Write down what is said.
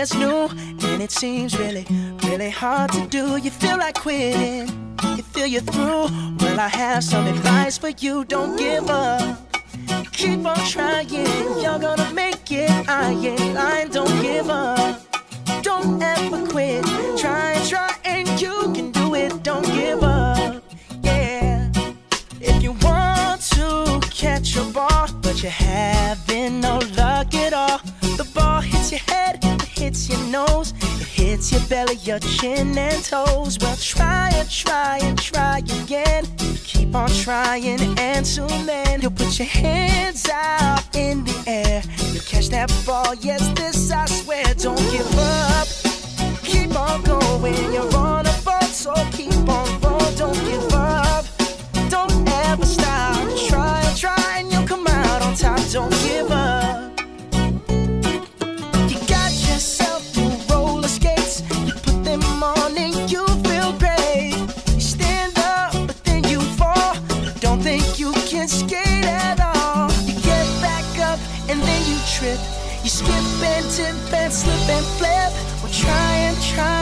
that's new, and it seems really, really hard to do. You feel like quitting, you feel you're through. Well, I have some advice for you. Don't give up. Keep on trying, you're gonna make it. I ain't lying, don't give up. Don't ever quit. Try and try, and you can do it. Don't give up. Yeah. If you want to catch a ball, but you're having no luck at all, the ball nose, it hits your belly, your chin and toes. Well, try and try and try again. Keep on trying, and soon then you'll put your hands out in the air. You'll catch that ball. Yes, this I swear. Don't give up. Keep on going. You're Morning, you feel brave. You stand up, but then you fall. Don't think you can skate at all. You get back up and then you trip. You skip and tip and slip and flip. Well, try and try